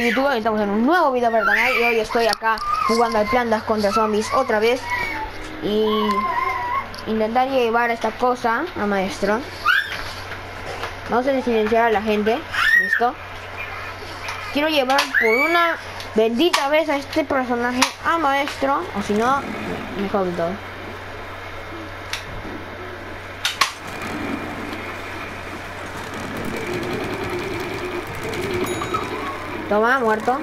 YouTube, estamos en un nuevo video para el canal y hoy estoy acá jugando al plantas contra zombies otra vez y intentar llevar esta cosa a maestro. Vamos a silenciar a la gente, listo. Quiero llevar por una bendita vez a este personaje a maestro, o si no, mejor todo. Toma, muerto.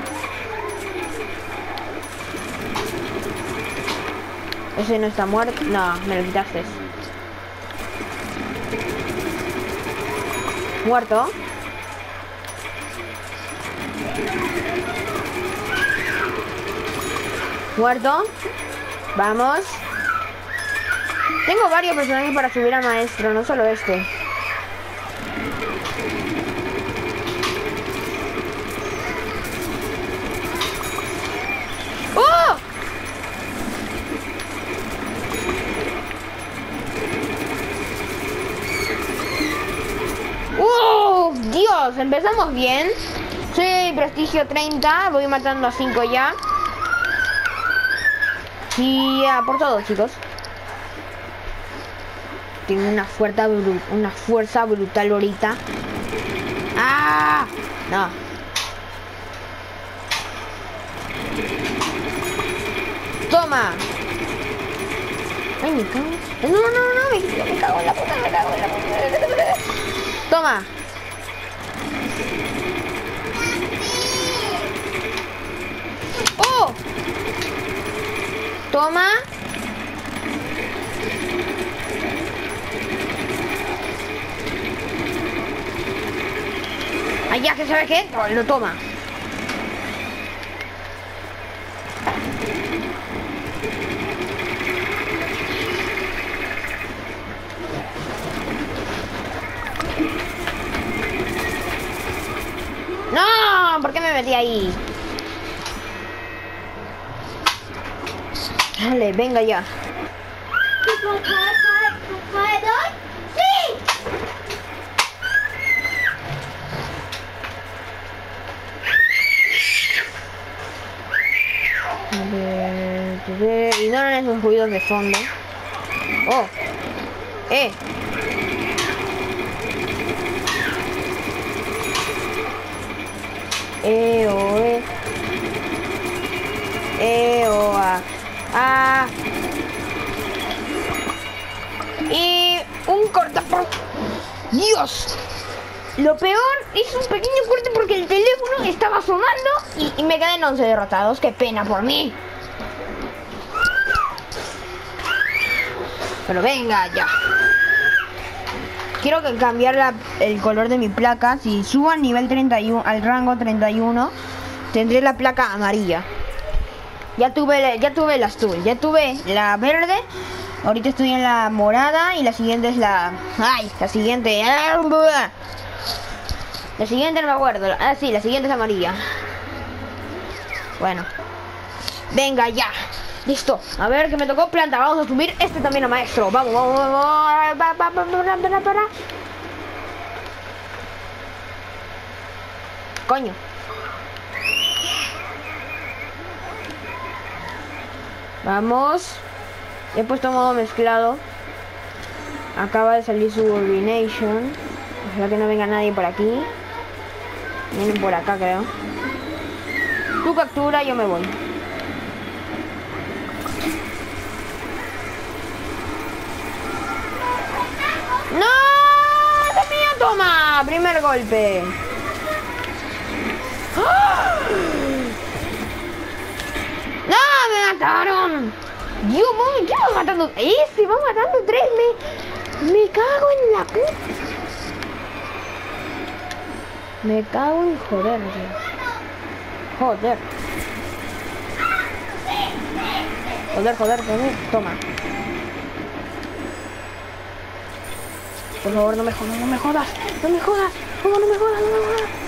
Ese no está muerto. No, me lo quitaste. Muerto. Muerto. Vamos. Tengo varios personajes para subir a maestro, no solo este. ¡Oh! ¡Oh! Dios, empezamos bien. Soy prestigio 30, voy matando a 5 ya. Y ya, por todo, chicos. Tengo una fuerza, una fuerza brutal ahorita. ¡Ah! No. Toma. Ay, me cago. No, no, no, me cago en la puta, me cago en la puta. Toma. ¡Oh! Toma. Allá que sabe qué, lo toma. No, ¿por qué me metí ahí? Dale, venga ya. Ignoran esos ruidos de fondo. Oh, eh. Eh, oh, eh. Y un cortapro. Dios. Lo peor es un pequeño corte porque el teléfono estaba sonando y, y me quedan 11 derrotados. Qué pena por mí. Pero venga ya. Quiero cambiar el color de mi placa. Si subo al nivel 31, al rango 31, tendré la placa amarilla. Ya tuve, ya tuve las azul, ya tuve la verde. Ahorita estoy en la morada y la siguiente es la... ¡Ay! La siguiente... La siguiente no me acuerdo. Ah, sí, la siguiente es amarilla. Bueno. Venga, ya. Listo. A ver, que me tocó planta. Vamos a subir este también a maestro. Vamos, vamos, vamos. Va, va, va, va, va, va, va, va. Coño. Vamos. He puesto modo mezclado. Acaba de salir su Urination. Ojalá que no venga nadie por aquí. Vienen por acá, creo. Tu captura, yo me voy. ¡No! ¡Es mío! ¡Toma! Primer golpe. ¡Ah! Mataron! Dios mío, ¿qué va matando? ¡Ese va matando tres! Me, me cago en la puta. Me cago en joder. Joder. Joder, joder, joder. Toma. Por favor, no me jodas, no me jodas. No me jodas. No me jodas, no me jodas.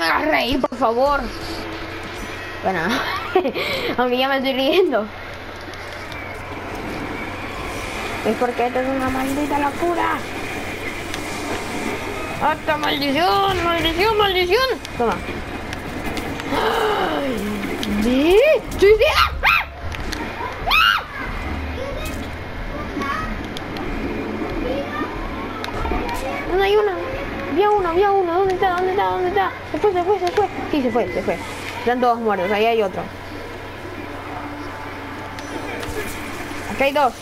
Me hagas reír, por favor. Bueno, aunque ya me estoy riendo. Es porque esto es una maldita locura. ¡Hasta maldición! ¡Maldición, maldición! Toma. ¡Sí, sí! ¡Ah! ¿Dónde hay una? Vi a uno, vi a uno. ¿Dónde está? ¿Dónde está? ¿Dónde está? Fue, se fue, se fue. Sí, se fue, se fue. Están todos muertos. Ahí hay otro. Acá hay dos.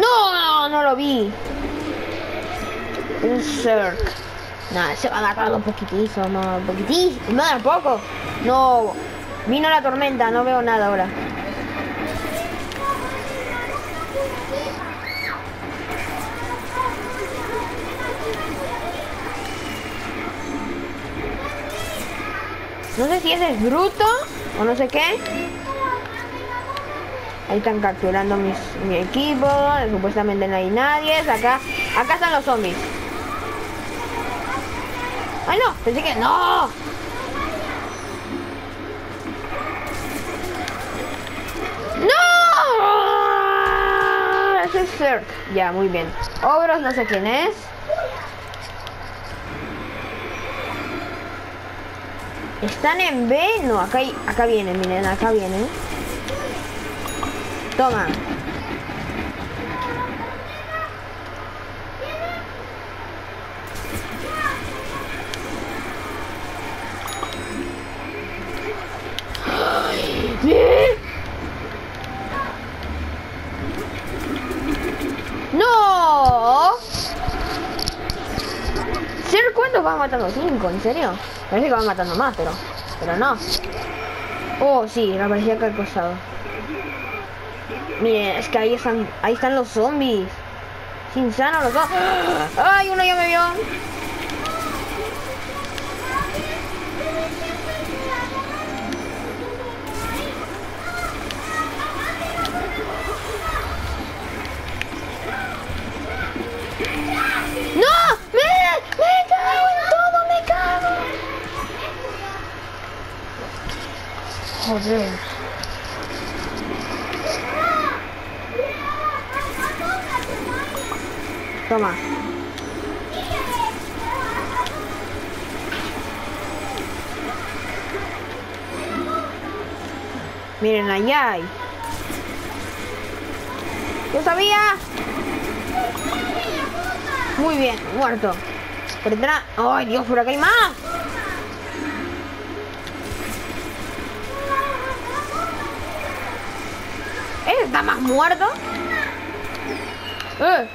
No, no lo vi. Zerg. Nada, se va a matar un poquitizo, no, un poquitísimo, no, poco. No, vino la tormenta, no veo nada ahora. No sé si ese es bruto o no sé qué. Ahí están capturando mis, mi equipo. Supuestamente no hay nadie. Acá, acá están los zombies. ¡Ay no! Pensé que no. ¡No! Ese es Zerg. Ya, muy bien. Ogros, no sé quién es. ¿Están en B? No, acá, acá vienen, miren, acá vienen. Toma. Cuántos van matando? ¿Cinco? ¿En serio? Parece que van matando más, pero... Pero no. Oh, sí, me parecía que al costado. Miren, es que ahí están, ahí están los zombies. Es insano los dos. ¡Ay, uno ya me vio! Miren, allá hay. ¡Yo sabía! Muy bien, muerto. Por detrás. ¡Ay, Dios, por acá hay más! ¿Ese está más muerto? ¡Eh!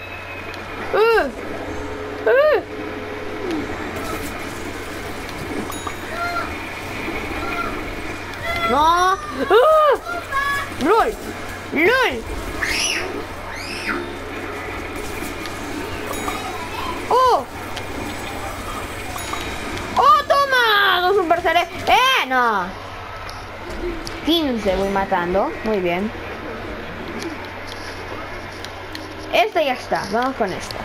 ¡Eh! ¡Eh! ¡No! ¡Ah! ¡Lol! ¡Lol! ¡Oh! ¡Oh, toma! Dos super seres. ¡Eh! No. 15 voy matando. Muy bien. Esta ya está. Vamos con esta.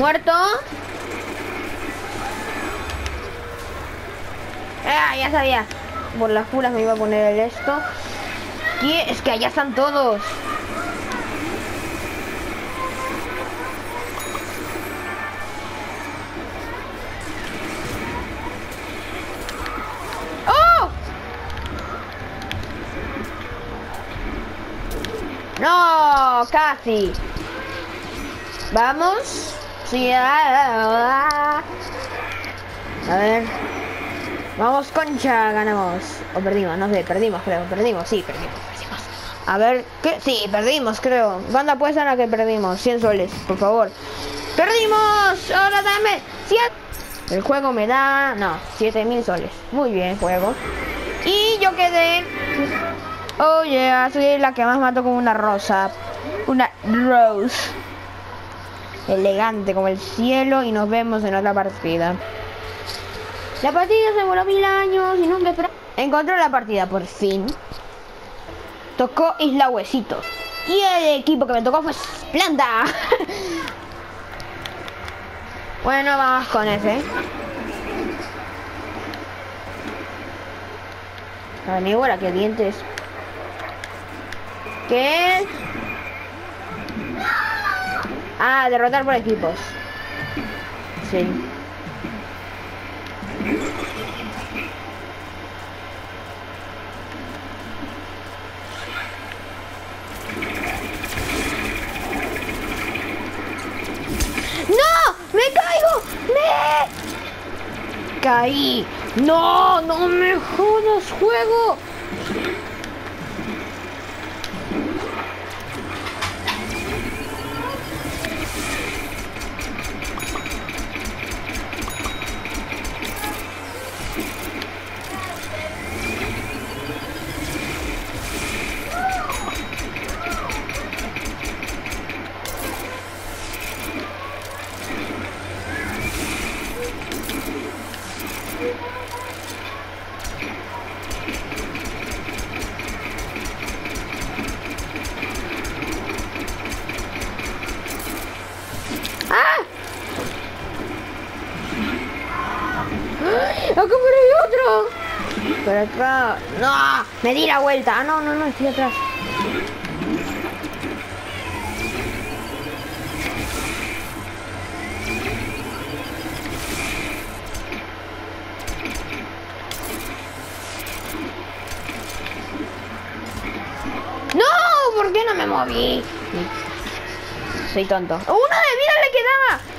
Muerto. Ah, ya sabía. Por las puras me iba a poner el esto. ¿Qué? Es que allá están todos. ¡Oh! No, casi. Vamos. Ah, A ver. Vamos, concha, ganamos. O perdimos, no sé, perdimos, creo. Perdimos, sí, perdimos, perdimos. A ver, ¿qué? Sí, perdimos, creo. ¿Cuánto apuestan a que perdimos? 100 soles, por favor. ¡Perdimos! Ahora dame 100. El juego me da, no, 7000 soles. Muy bien, juego. Y yo quedé. Oh yeah, soy la que más mato con una rosa. Una rose. Elegante como el cielo y nos vemos en otra partida. La partida se demoró mil años y nunca esperé. Encontró la partida por fin. Tocó Isla Huesitos. Y el equipo que me tocó fue Planta. bueno, vamos con ese. Carnívora, que dientes. ¿Qué? Ah, derrotar por equipos. Sí. ¡No! ¡Me caigo! ¡Me! Caí. ¡No! ¡No me jodas, juego! ¡Ah! ¡Acá por ahí otro! Por acá. ¡No! Me di la vuelta. Ah, no, no, no, estoy atrás. Soy tonto. ¡Una de vida le quedaba!